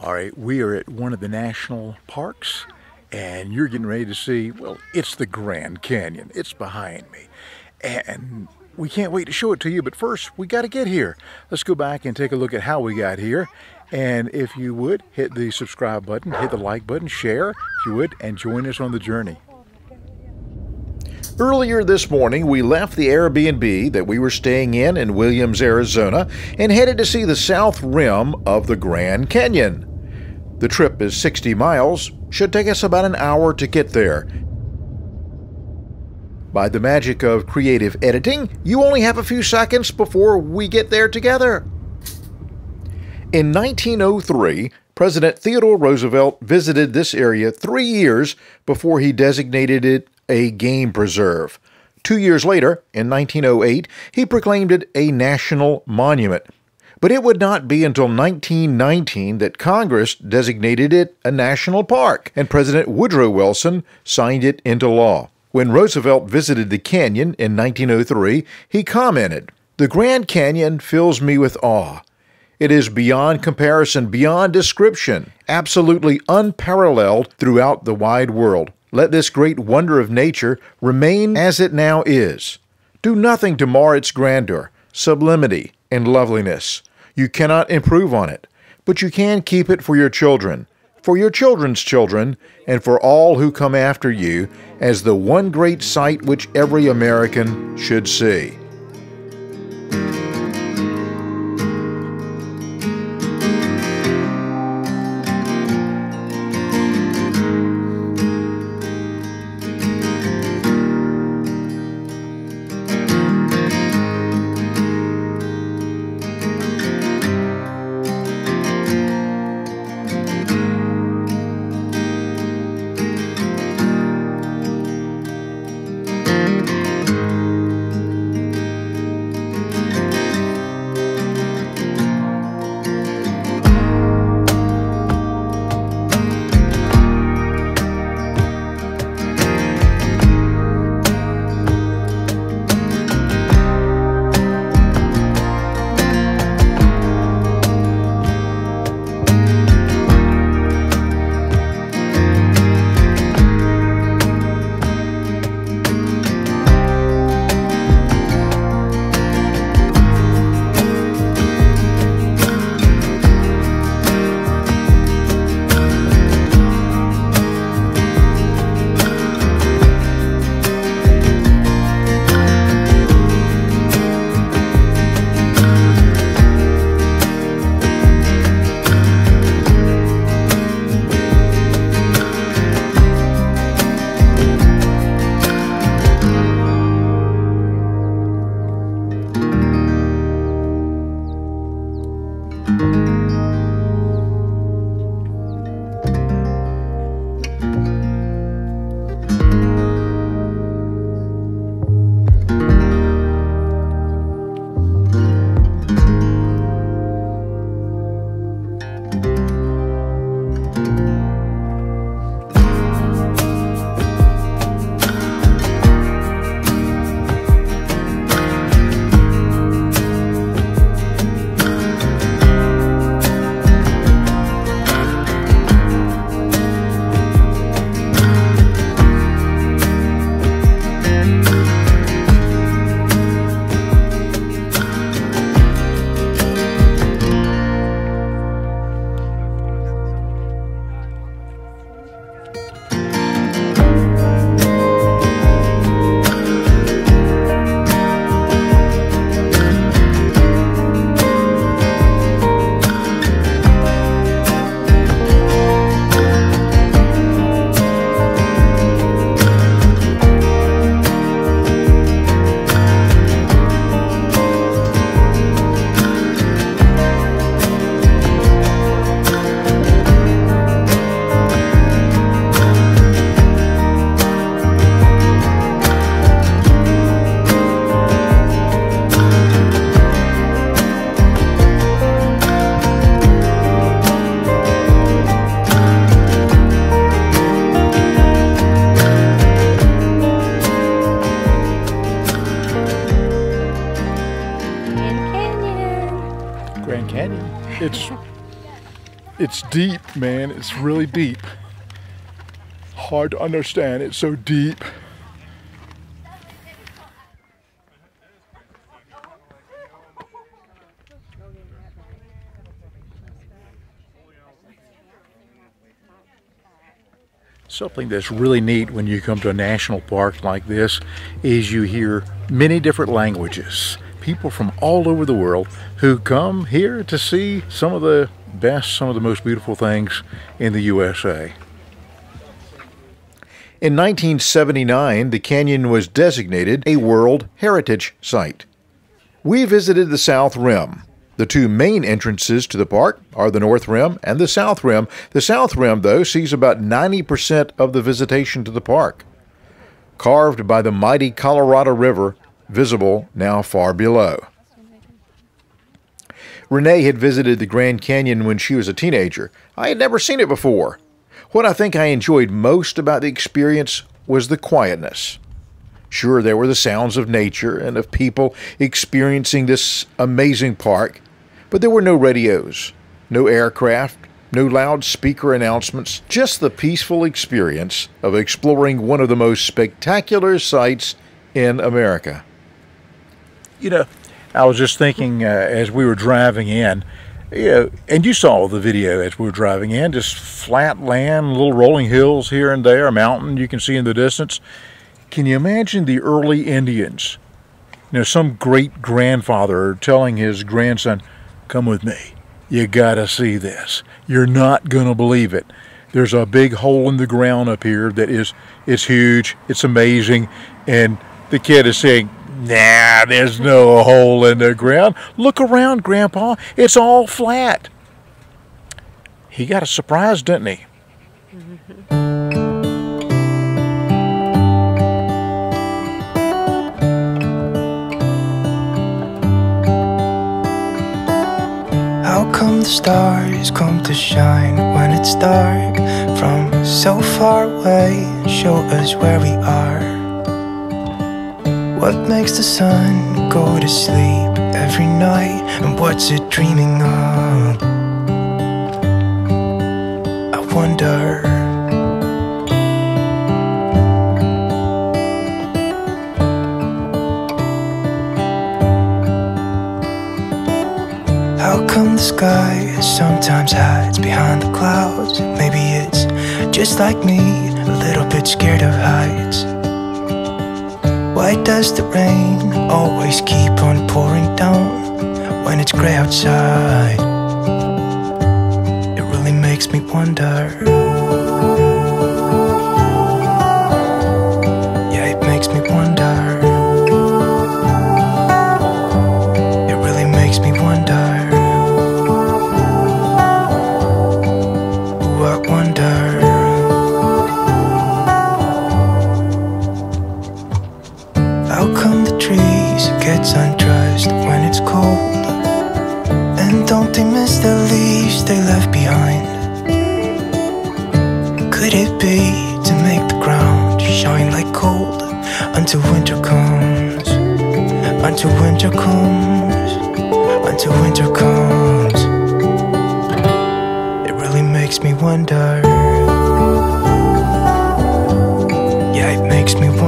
All right, we are at one of the national parks, and you're getting ready to see, well, it's the Grand Canyon. It's behind me. And we can't wait to show it to you, but first, we got to get here. Let's go back and take a look at how we got here. And if you would, hit the subscribe button, hit the like button, share, if you would, and join us on the journey. Earlier this morning, we left the Airbnb that we were staying in in Williams, Arizona, and headed to see the south rim of the Grand Canyon. The trip is 60 miles, should take us about an hour to get there. By the magic of creative editing, you only have a few seconds before we get there together. In 1903, President Theodore Roosevelt visited this area three years before he designated it a game preserve. Two years later, in 1908, he proclaimed it a national monument. But it would not be until 1919 that Congress designated it a national park, and President Woodrow Wilson signed it into law. When Roosevelt visited the canyon in 1903, he commented, The Grand Canyon fills me with awe. It is beyond comparison, beyond description, absolutely unparalleled throughout the wide world. Let this great wonder of nature remain as it now is. Do nothing to mar its grandeur, sublimity, and loveliness. You cannot improve on it, but you can keep it for your children, for your children's children, and for all who come after you as the one great sight which every American should see. Música it's it's deep, man. It's really deep. Hard to understand. It's so deep. Something that's really neat when you come to a national park like this is you hear many different languages. People from all over the world who come here to see some of the best, some of the most beautiful things in the USA. In 1979, the canyon was designated a World Heritage Site. We visited the South Rim, the two main entrances to the park are the North Rim and the South Rim. The South Rim, though, sees about 90% of the visitation to the park. Carved by the mighty Colorado River, visible now far below. Renee had visited the Grand Canyon when she was a teenager. I had never seen it before. What I think I enjoyed most about the experience was the quietness. Sure, there were the sounds of nature and of people experiencing this amazing park, but there were no radios, no aircraft, no loudspeaker announcements, just the peaceful experience of exploring one of the most spectacular sights in America. You know, I was just thinking uh, as we were driving in, you know, and you saw the video as we were driving in, just flat land, little rolling hills here and there, a mountain you can see in the distance. Can you imagine the early Indians? You know, some great grandfather telling his grandson, Come with me. You gotta see this. You're not gonna believe it. There's a big hole in the ground up here that is it's huge, it's amazing, and the kid is saying, Nah, there's no hole in the ground. Look around, Grandpa. It's all flat. He got a surprise, didn't he? How come the stars come to shine when it's dark from so far away show us where we are what makes the sun go to sleep every night? And what's it dreaming of? I wonder. How come the sky sometimes hides behind the clouds? Maybe it's just like me, a little bit scared of heights Why does the rain always keep on pouring down When it's gray outside? It really makes me wonder gets undressed when it's cold. And don't they miss the leaves they left behind? Could it be to make the ground shine like gold until winter comes? Until winter comes? Until winter comes? It really makes me wonder. Yeah, it makes me wonder.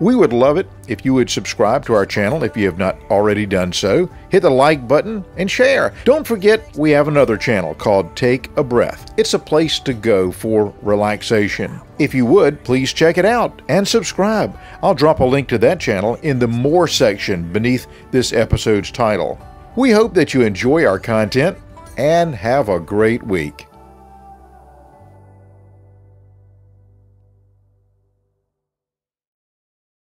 We would love it if you would subscribe to our channel if you have not already done so. Hit the like button and share. Don't forget, we have another channel called Take a Breath. It's a place to go for relaxation. If you would, please check it out and subscribe. I'll drop a link to that channel in the More section beneath this episode's title. We hope that you enjoy our content and have a great week.